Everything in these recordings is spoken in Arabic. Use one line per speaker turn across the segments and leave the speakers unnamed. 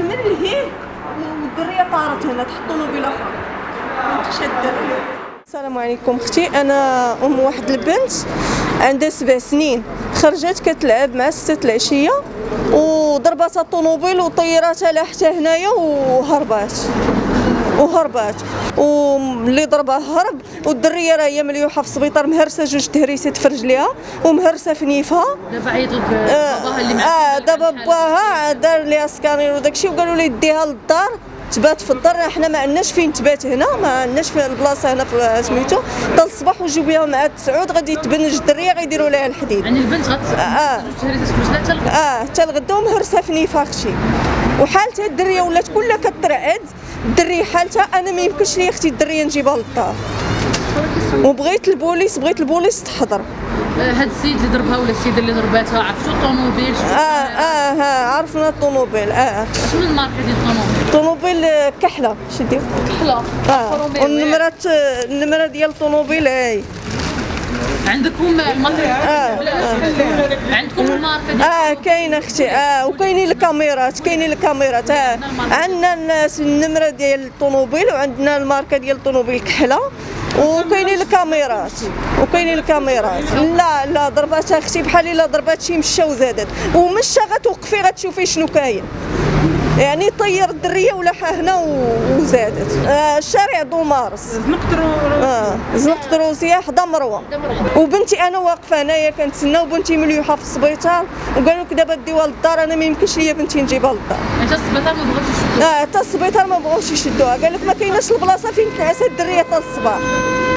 من لهيه والدريه طارت هنا تحط طوموبيله أخرى تخشى الدريه السلام عليكم أختي أنا أم واحد البنت عندها سبع سنين. خرجت كتلعب مع ستة العشية وضربتها الطوموبيل وطيراتها لحتى هنايا وهربات. وهربات. واللي ضربها هرب والدرية راه هي مليوحه في السبيطار مهرسة جوج تهريسات في رجليها ومهرسة في نيفها
دابا عيط لك
آه،
باباها اللي
آه دابا باها دار ليها سكانير وداكشي وقالوا لي ديها للدار تبات في الدار. حنا ما عندناش فين تبات هنا ما عندناش في البلاصة هنا في سميتو. حتى الصباح وجيو بها مع التسعود غادي تبنج الدرية غيديروا لها الحديد.
يعني البنت غت
آه.
تشري تسكن حتى الغد
آه حتى الغدا ومهرسه في نيفها أختي وحالتها الدرية ولات كلها كترعد الدريه حالتها أنا ما يمكنش لي أختي الدريه نجيبها للدار. وبغيت البوليس بغيت البوليس تحضر.
آه، هاد السيد اللي ضربها ولا السيده اللي ضرباتها عرفتوا الطوموبيل؟
آه آه ها عرفنا الطوموبيل آه
شنو الماركه ديال الطوموبيل؟
طوموبيل آه، كحلة شدي.
كحلة.
آه والنمرة النمرة ديال الطوموبيل هاي.
عندكم الماركه عندكم الماركة؟
آه كاينة أختي آه وكاينين الكاميرات كاينين الكاميرات آه. عندنا الناس النمرة ديال الطوموبيل وعندنا الماركة ديال الطوموبيل كحلة وكاينين الكاميرات وكاينين الكاميرات. لا لا ضرباتها أختي بحال إلا ضربات شي مشى وزادت ومشى غتوقفي غتشوفي شنو كاين. يعني طير الدرية ولاحها هنا وزادت. آه الشارع دومارس آه زنقت روسيا حدا مروة. وبنتي أنا واقفة هنايا كنتسنى وبنتي مليوحه في السبيطار وقالوا لك دابا ديوها للدار أنا ما يمكنش ليا بنتي نجيبها للدار.
أنت السبيطار ما بغاوش يشوفوا
آه حتى السبيطار ما بغاوش يشدوها. قال لك ما كايناش البلاصة فين تنعس الدرية حتى الصباح.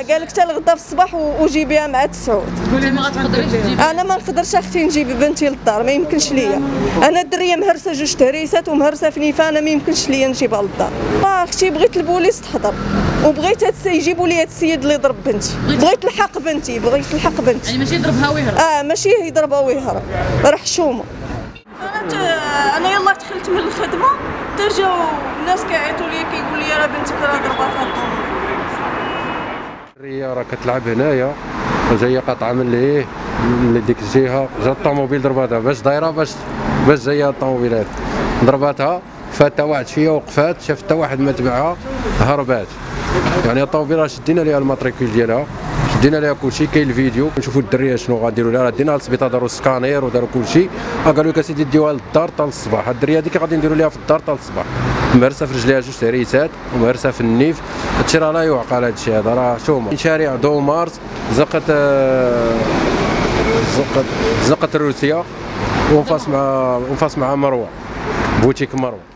قال لك حتى الغدا في الصباح وجيبيها مع التسعود
قولي ما غتقدريش تجيب؟
أنا ما نقدرش أختي نجيب بنتي للدار ما يمكنش ليا. أنا الدرية مهرسة جوج تهريسات ومهرسة في نيفا أنا ما يمكنش ليا نجيبها للدار. آه أختي بغيت البوليس تحضر. وبغيت هاد السيد يجيبوا لي هاد السيد اللي ضرب بنتي. بغيت الحق بنتي بغيت الحق بنتي.
يعني ماشي يضربها ويهرب.
آه ماشي يضربها ويهرب. راه حشومه أنا أنا يلا دخلت من الخدمة ترجعوا الناس كيعيطوا لي كيقول لي راه بنتك راه ضربتها الطوموبيل
الدريه راه كتلعب هنايا وجاية قاطعه من لهيه من ديك الجهة. جات الطوموبيل ضرباتها باش دايرة باش باش جاية الطوموبيلات. ضرباتها فاتها واحد شوية وقفات شافت حتى واحد ما تبعها هربات. يعني الطوموبيل راه شدينا ليها ال matricule ديالها شدينا ليها كلشي كاين الفيديو نشوفوا الدريه شنو غاديروا لها راه دينا للسبيطار داروا سكانير وداروا كلشي قالوا لك أسيدي ديوها للدار حتى للصباح الدريه هذيك غادي نديروا ليها في الدار حتى للصباح مهرسة في رجليها جوج تهريسات ومهرسة في النيف. هادشي راه لا يعقل هادشي هذا راه شوما شارع دو مارس زقت آه، زقت زقت روسيا ونفاس مع ونفاس مع مروة. بوتيك مروة.